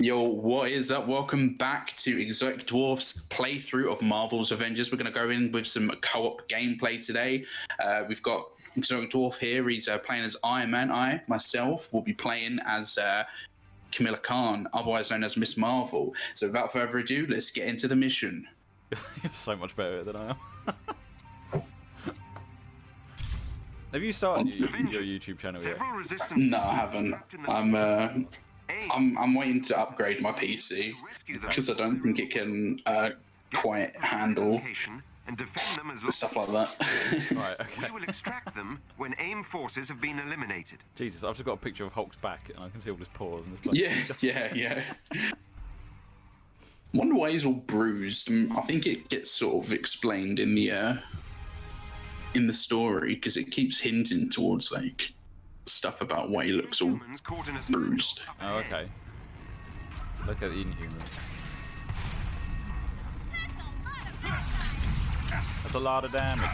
Yo, what is up? Welcome back to Xotic Dwarf's playthrough of Marvel's Avengers. We're going to go in with some co-op gameplay today. Uh, we've got Xotic Dwarf here. He's uh, playing as Iron Man. I, myself, will be playing as uh, Kamala Khan, otherwise known as Miss Marvel. So without further ado, let's get into the mission. You're so much better than I am. Have you started your, your YouTube channel yet? No, I haven't. I'm uh, I'm I'm waiting to upgrade my PC because I don't think it can uh, quite handle and defend them as stuff like that. Right, okay. We will extract them when AIM forces have been eliminated. Jesus, I've just got a picture of Hulk's back and I can see all his paws and his blood. yeah, yeah, yeah. Wonder why he's all bruised. Mm, I think it gets sort of explained in the uh, in the story because it keeps hinting towards like stuff about why he looks all Humans caught in a bruised. Oh, okay. Look at the Inhumans. That's a lot of damage.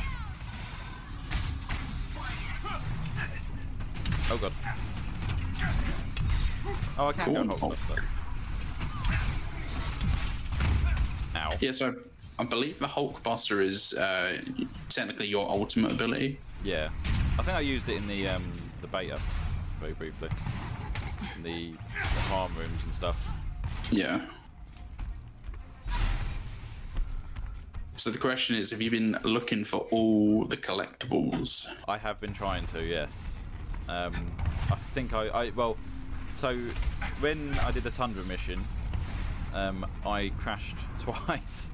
Oh god. Oh, I can't Cool. go Hulk Buster. Ow. Yeah, so I believe the Hulk Buster is uh, technically your ultimate ability. Yeah, I think I used it in the um, the beta very briefly, the, the farm rooms and stuff. Yeah. So the question is, have you been looking for all the collectibles? I have been trying to, yes. Um, I think I, I well, so when I did the Tundra mission, um, I crashed twice.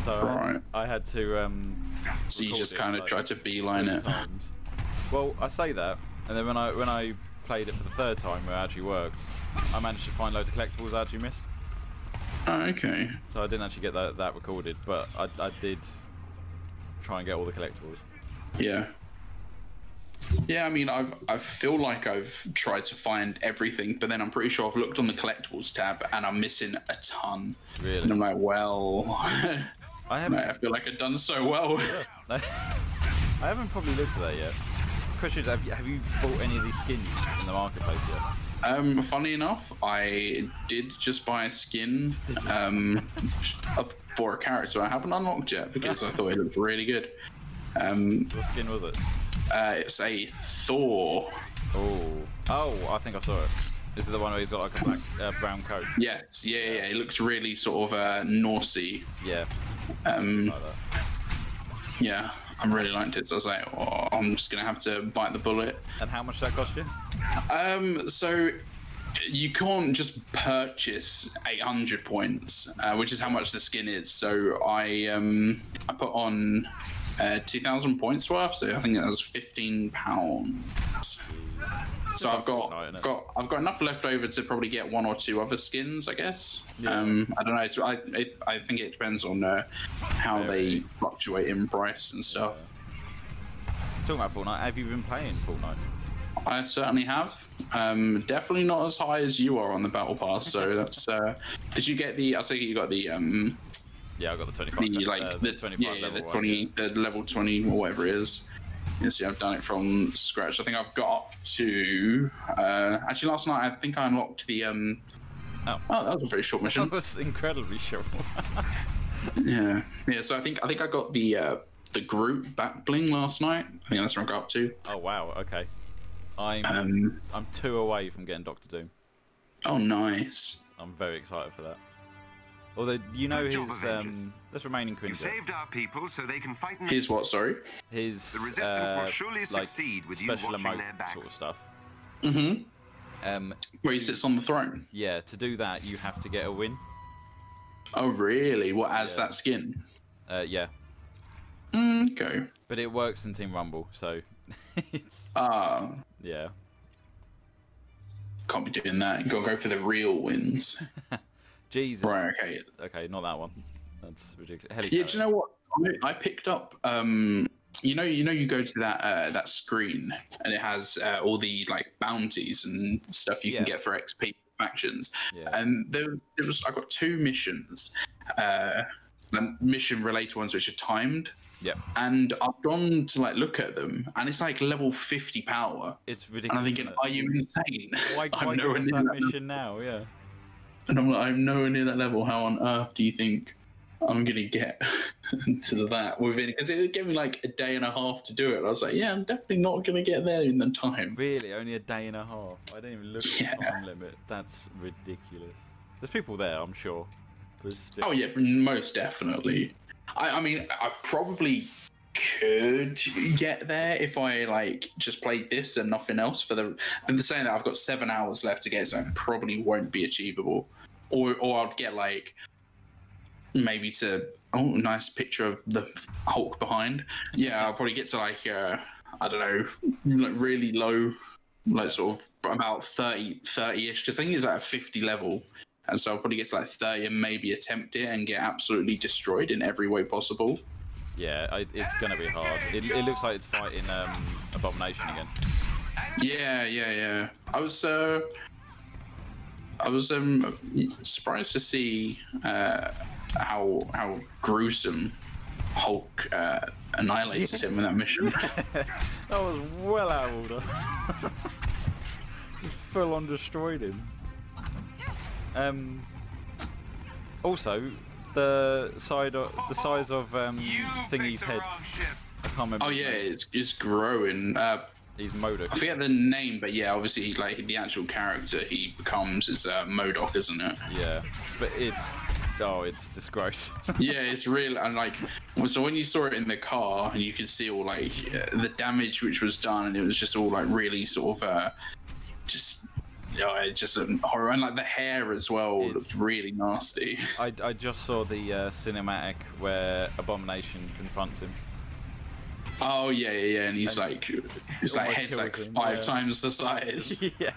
So I, had, Right. I had to. Um, So you just kind of like, tried to beeline it. times. Well, I say that, and then when I when I played it for the third time, where it actually worked, I managed to find loads of collectibles I actually missed. Oh, okay. So I didn't actually get that, that recorded, but I, I did try and get all the collectibles. Yeah. Yeah, I mean, I've I feel like I've tried to find everything, but then I'm pretty sure I've looked on the collectibles tab and I'm missing a ton. Really? And I'm like, well, I haven't. I feel like I've done so well. I haven't probably looked at that yet. Question is, have you, have you bought any of these skins in the marketplace yet? Um, funny enough, I did just buy a skin um, for a character I haven't unlocked yet because I thought it looked really good. Um, What skin was it? uh, it's a Thor. Oh, oh, I think I saw it. Is it the one where he's got like a black, uh, brown coat? Yes, yeah, yeah. It looks really sort of uh, Norsey. Yeah, Um, like yeah, I really liked it. So I was like, oh, I'm just gonna have to bite the bullet. And how much that cost you? Um, so you can't just purchase 800 points, uh, which is how much the skin is. So I um I put on uh, 2,000 points worth. So I think that was 15 pounds. So I've got, Fortnite. I've got I've got enough left over to probably get one or two other skins, I guess. Yeah. Um, I don't know. It's, I it, I think it depends on uh, how Very. they fluctuate in price and stuff. Talking about Fortnite, have you been playing Fortnite? I certainly have. Um, definitely not as high as you are on the battle pass. So that's. Uh, did you get the? I think you got the um Yeah, I got the 25. the like uh, the, 25 yeah, yeah level the one, twenty yeah. the level twenty or whatever it is. You see, I've done it from scratch. I think I've got up to. Uh, actually, last night I think I unlocked the. Um, Oh. oh, that was a very short mission. That was incredibly short. yeah, yeah. So I think I think I got the uh, the group back bling last night. I think that's what I got up to. oh wow, okay. I'm Um, I'm two away from getting Doctor Doom. oh, nice. I'm very excited for that. Although you know Good his Avengers. um, let's remain in You Quinjet. saved our people so they can fight in Here's what. Sorry. His The resistance uh, will surely like succeed with you special watching emote their backs. sort of stuff. Mm-hmm. Um, Where he sits on the throne. yeah, to do that you have to get a win. Oh, really? What as Yeah. that skin? Uh, yeah, Mm, okay. but it works in Team Rumble, so it's Ah, yeah. can't be doing that. You gotta go for the real wins. Jesus. right. Okay. Okay, not that one. That's ridiculous. Yeah. Do you know what? I, I picked up. Um, you know, you know, you go to that uh, that screen and it has uh, all the like bounties and stuff you can get for XP factions. Yeah. And there, there was I got two missions, uh, mission related ones which are timed. Yeah. And I've gone to like look at them, and it's like level fifty power. It's ridiculous. And. I'm thinking, are you insane? it? why, I'm why nowhere give us near that that. mission now? Yeah. And I'm like, I'm nowhere near that level. How on earth do you think I'm gonna get to that within? Because it gave me like a day and a half to do it. I was like, yeah, I'm definitely not gonna get there in the time. Really, only a day and a half. I didn't even look at Yeah. the time limit. That's ridiculous. There's people there, I'm sure, still. Oh yeah, most definitely. I, I mean, I probably could get there if I like just played this and nothing else. For the, the saying that I've got seven hours left to get, so probably won't be achievable. Or, or I'd get like maybe to oh, nice picture of the Hulk behind. Yeah, I'll probably get to like uh, I don't know, like really low, like sort of about 30 30 ish. Because I think it's like a fifty level. And so I'll probably get to like 30 and maybe attempt it and get absolutely destroyed in every way possible. Yeah, I, it's gonna be hard. It, it looks like it's fighting um, Abomination again. Yeah, yeah, yeah. I was uh I was um surprised to see uh how how gruesome Hulk uh, annihilated him in that mission. that was well out of order. Just full on destroyed him. Um. Also, the side of the size of um, Thingy's head. I can't remember. oh yeah, it's it's growing. Uh he's Modok. I forget the name, but yeah, obviously like the actual character he becomes is uh, Modok, isn't it? Yeah, but it's oh, it's just gross. yeah, it's real and like so when you saw it in the car and you could see all like the damage which was done and it was just all like really sort of uh just yeah, it just looked horrible and like the hair as well It's- looked really nasty. I, I just saw the uh, cinematic where Abomination confronts him. Oh yeah, yeah, yeah, and he's And like his like head's like him, five yeah. times the size. yeah.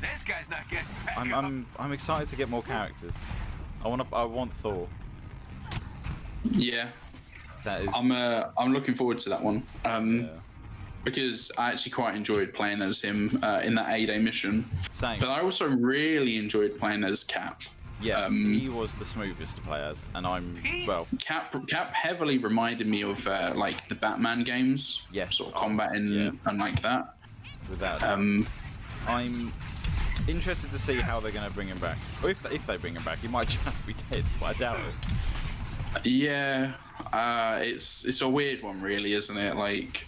This guy's not getting back I'm. I'm I'm excited to get more characters. I want I want Thor. yeah, That is. I'm uh I'm looking forward to that one. Um yeah. Because I actually quite enjoyed playing as him uh, in that A-Day mission. Same. But I also really enjoyed playing as Cap. Yes, um, he was the smoothest to play as, and I'm well. Cap Cap heavily reminded me of uh, like the Batman games. Yes, Sort of combat and, yeah. and like that. Without Um, I'm interested to see how they're going to bring him back. Or if if they bring him back, he might just be dead, but I doubt it. yeah, uh, it's it's a weird one, really, isn't it? Like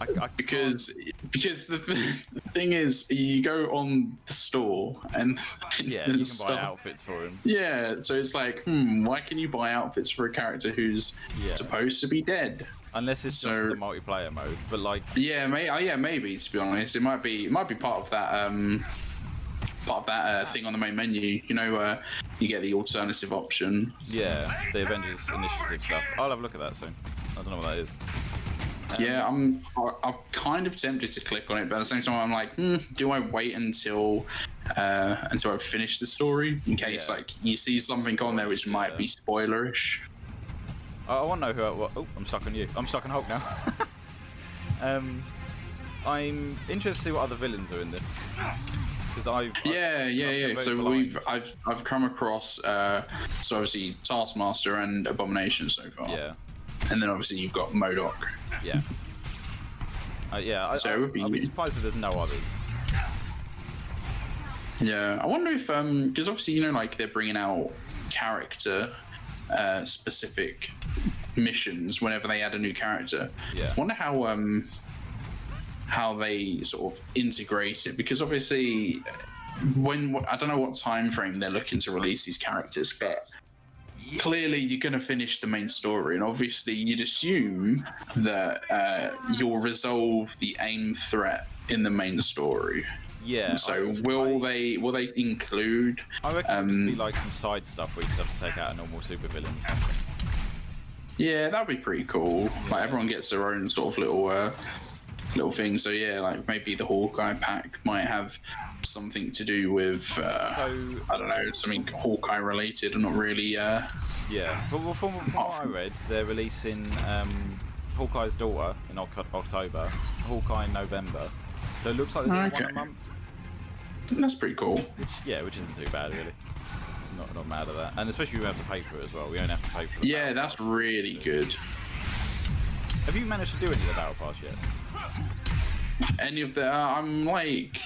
I, I because because the, th- the thing is, you go on the store and yeah, you can buy outfits for him. Yeah, so it's like, hmm, why can you buy outfits for a character who's Yeah. supposed to be dead? Unless it's So- the multiplayer mode, but like Yeah, may oh, yeah, maybe to be honest, it might be it might be part of that um part of that uh, thing on the main menu. You know, uh, you get the alternative option. yeah, the Avengers Initiative stuff. I'll have a look at that soon. I don't know what that is. Um, Yeah, I'm I'm kind of tempted to click on it, but at the same time, I'm like, hmm, do I wait until uh, until I finish the story in case Yeah. like you see something on there which might Yeah. be spoilerish? I, I want to know who. I, what, oh, I'm stuck on you. I'm stuck on Hulk now. um, I'm interested to see what other villains are in this. Because I've Yeah, yeah, I've yeah. been So very we've. I've I've come across uh, so obviously Taskmaster and Abomination so far, yeah, and then obviously you've got Modok. yeah, uh, yeah. I, So it I, would be- I'll be surprised if there's no others. Yeah, I wonder if um because obviously you know like they're bringing out character uh, specific missions whenever they add a new character. Yeah. I wonder how um how they sort of integrate it because obviously when I don't know what time frame they're looking to release these characters, but clearly you're going to finish the main story, and obviously you'd assume that uh, you'll resolve the AIM threat in the main story. Yeah. So I, will I, they will they include? I reckon it'll just be um, like some side stuff where you just have to take out a normal supervillain or something. Yeah, that'd be pretty cool. Like everyone gets their own sort of little uh, little thing. So yeah, like maybe the Hawkeye pack might have something to do with uh, So I don't know something Hawkeye related. I'm not really. Uh, yeah, well, from, from what I read, they're releasing um, Hawkeye's daughter in Oc- October, Hawkeye in November. So it looks like they're doing one a month. that's pretty cool. Which, yeah, which isn't too bad really. Not not mad at that, and especially we have to pay for it as well. We don't have to pay for. The Yeah, that's really good. Have you managed to do any of the battle pass yet? Any of the? Uh, I'm like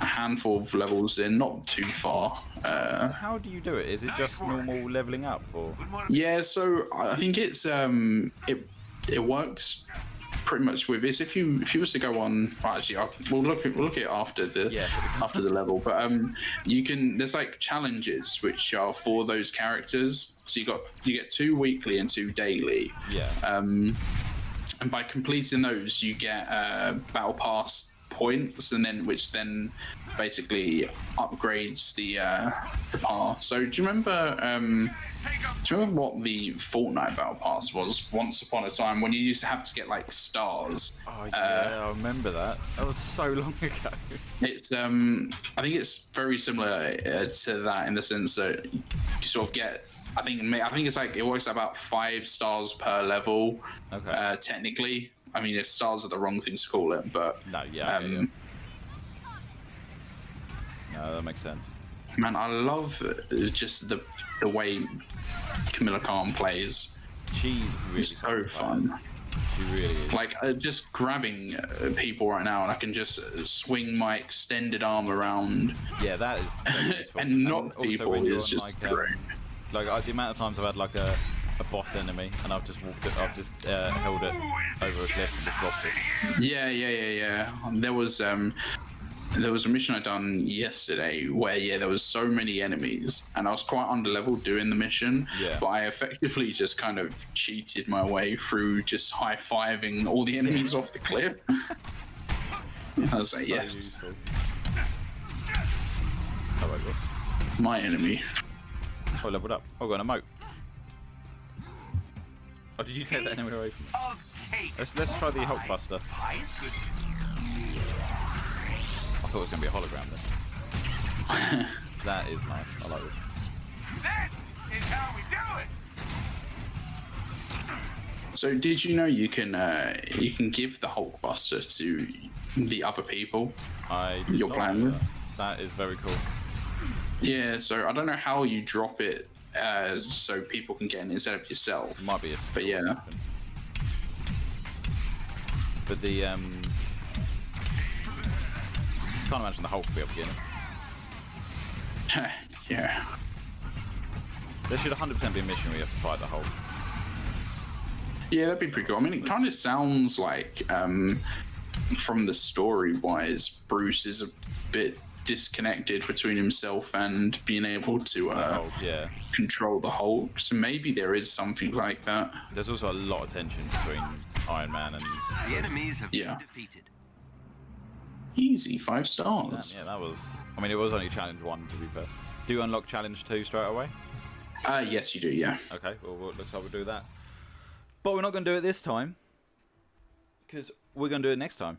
a handful of levels in, not too far. Uh, How do you do it? Is it just normal leveling up, or yeah, so I think it's um it it works pretty much with this. If you if you was to go on, well, actually, I'll, we'll look at we'll look at it after the Yeah. after the level. But um, you can there's like challenges which are for those characters. So you got you get two weekly and two daily. yeah? Um, and by completing those, you get uh, battle pass points, and then which then basically upgrades the uh, the pass. So do you remember? Um, do you remember what the Fortnite battle pass was once upon a time when you used to have to get like stars? oh yeah, I remember that. That was so long ago. It's um, I think it's very similar uh, to that in the sense that you sort of get. I think I think it's like it works about five stars per level. Okay. Uh, technically, I mean, if stars are the wrong thing to call it, but no, yeah, um, yeah. No, that makes sense. man, I love just the the way Kamala Khan plays. She's really It's so good fun. She really is. Like uh, just grabbing uh, people right now, and I can just swing my extended arm around yeah, that is and knock people is just like, um, great. Like uh, the amount of times I've had like a, a boss enemy and I've just walked it, I've just uh, held it over a cliff and just dropped it. Yeah, yeah, yeah, yeah. There was um, there was a mission I done yesterday where yeah, there was so many enemies, and I was quite under level doing the mission. Yeah. But I effectively just kind of cheated my way through just high fiving all the enemies off the cliff. I was like, So yes, useful. Oh wait, what? my enemy. Oh, leveled up. Oh, got an emote. Oh, did you take that enemy away from me? Let's let's try the Hulkbuster. Pie is good. I thought it was gonna be a hologram then. that is nice. I like this. This is how we do it. So did you know you can uh, you can give the Hulkbuster to the other people? I did Your not plan? that. That is very cool. Yeah. So I don't know how you drop it uh, so people can get it instead of yourself. It Might be a or yeah. something. But the um, can't imagine the Hulk will be able to get it. yeah. There should 100% be a mission where you have to fight the Hulk. Yeah, that'd be pretty cool. I mean, it kind of sounds like, um, from the story wise, Bruce is a bit disconnected between himself and being able to uh, Hulk, yeah. control the Hulk. So maybe there is something like that. There's also a lot of tension between Iron Man and The enemies have Yeah. been defeated. Easy, five stars. yeah, that was. I mean, it was only challenge one to be fair. Do you unlock challenge two straight away? Uh, yes, you do. Yeah. Okay, well, well, looks like we'll do that. But we're not going to do it this time because we're going to do it next time.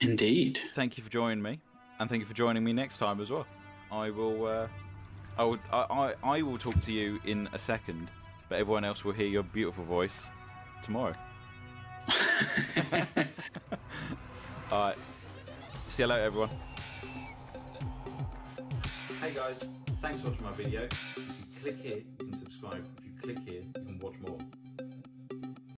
Indeed. Thank you for joining me, and thank you for joining me next time as well. I will. Uh, I will. I, I, I will talk to you in a second, but everyone else will hear your beautiful voice tomorrow. All right. See you later, everyone. Hey guys, thanks for watching my video. If you click here, you can subscribe. If you click here, you can watch more.